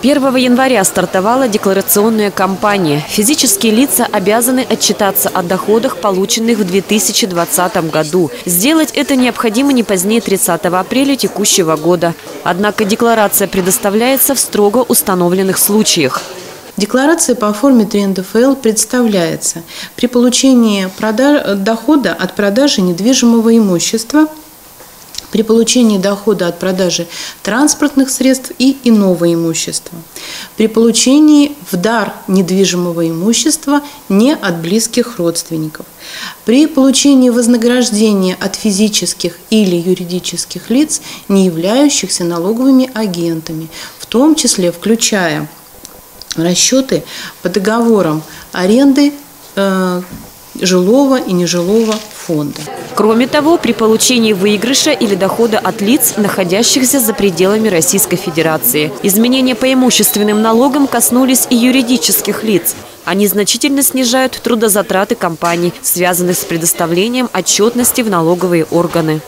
1 января стартовала декларационная кампания. Физические лица обязаны отчитаться о доходах, полученных в 2020 году. Сделать это необходимо не позднее 30 апреля текущего года. Однако декларация предоставляется в строго установленных случаях. Декларация по форме 3 НДФЛ представляется при получении дохода от продажи недвижимого имущества – при получении дохода от продажи транспортных средств и иного имущества, при получении в дар недвижимого имущества не от близких родственников, при получении вознаграждения от физических или юридических лиц, не являющихся налоговыми агентами, в том числе включая расчеты по договорам аренды э, жилого и нежилого фонда. Кроме того, при получении выигрыша или дохода от лиц, находящихся за пределами Российской Федерации. Изменения по имущественным налогам коснулись и юридических лиц. Они значительно снижают трудозатраты компаний, связанных с предоставлением отчетности в налоговые органы.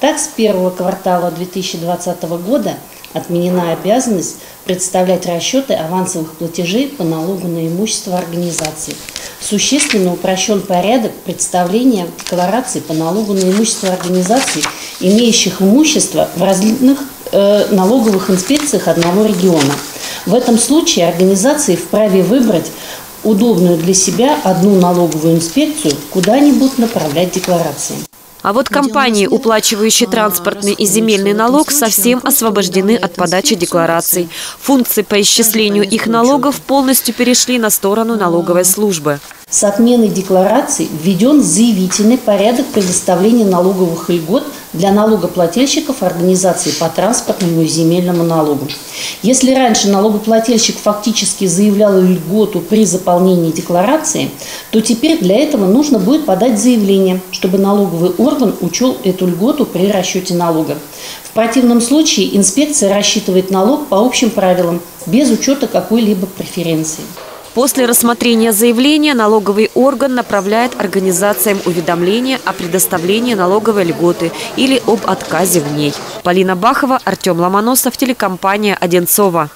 Так, с первого квартала 2020 года отменена обязанность представлять расчеты авансовых платежей по налогу на имущество организации. Существенно упрощен порядок представления деклараций по налогу на имущество организаций, имеющих имущество в разных э, налоговых инспекциях одного региона. В этом случае организации вправе выбрать удобную для себя одну налоговую инспекцию, куда они будут направлять декларации. А вот компании, уплачивающие транспортный и земельный налог, совсем освобождены от подачи деклараций. Функции по исчислению их налогов полностью перешли на сторону налоговой службы. С отменой деклараций введен заявительный порядок предоставления налоговых льгот для налогоплательщиков организаций по транспортному и земельному налогу. Если раньше налогоплательщик фактически заявлял льготу при заполнении декларации, то теперь для этого нужно будет подать заявление, чтобы налоговый орган учел эту льготу при расчете налога. В противном случае инспекция рассчитывает налог по общим правилам, без учета какой-либо преференции. После рассмотрения заявления налоговый орган направляет организациям уведомления о предоставлении налоговой льготы или об отказе в ней. Полина Бахова, Артем Ломоносов, телекомпания «Одинцова».